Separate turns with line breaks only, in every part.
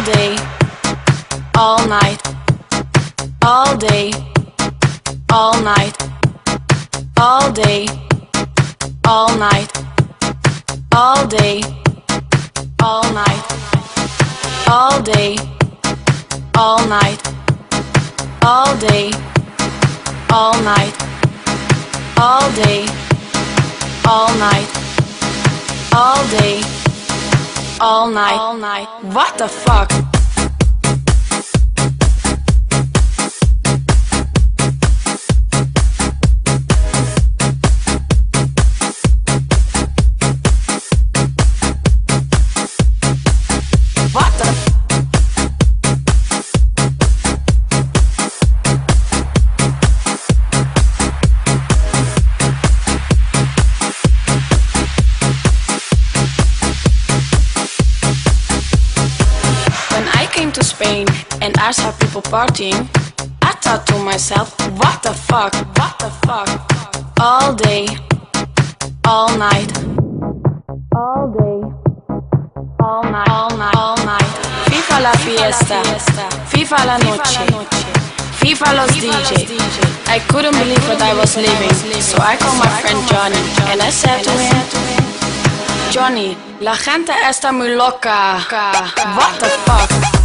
all day, all night, all day, all night, all day, all night, all day, all night, all day, all night, all day, all night, all day, all night, all day, all night, all night. What the fuck? Spain and I saw people partying, I thought to myself, what the fuck, what the fuck? All day, all night, all day, all night, all night, all night. Viva la fiesta, Viva la noche, Viva los DJ. I couldn't believe what I was living, so I called my friend Johnny and I said to him, Johnny, la gente está muy loca. What the fuck?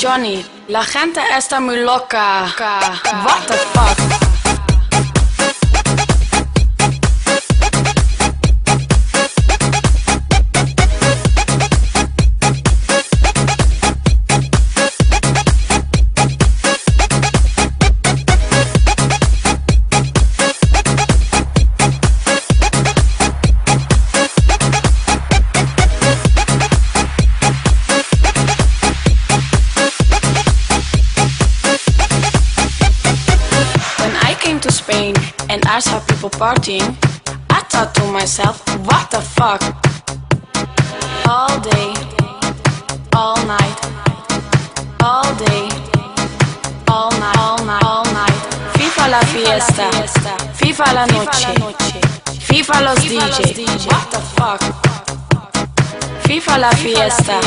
Johnny, la gente está muy loca. What the fuck? I saw people partying, I thought to myself, what the fuck? All day, all night, all day, all night, all night, all night. Viva la fiesta, Viva la noche, Viva los DJ. What the fuck? Viva la fiesta,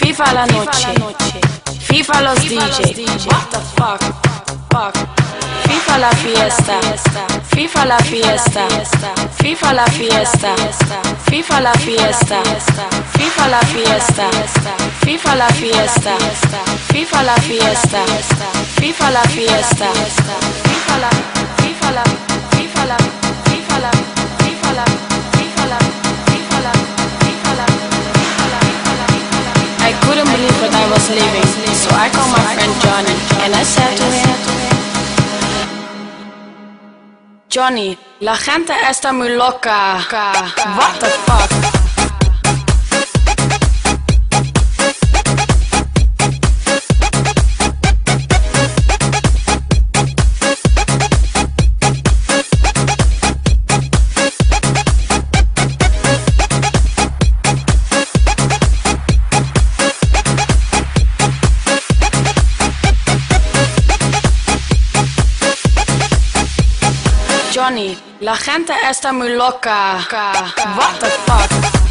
Viva la noche, Viva los DJ. What the fuck? Fuck. Viva la fiesta, Viva la fiesta, Viva la fiesta, Viva la fiesta, Viva la fiesta, Viva la fiesta, Viva la fiesta, Viva la fiesta, Viva la, Viva la, Viva la, Viva la, Viva la, Viva la, Viva la, Viva la, I couldn't believe what I was living, so I called my friend Johnny and I said to him. Johnny, la gente está muy loca. What the fuck? La gente está muy loca. What the fuck?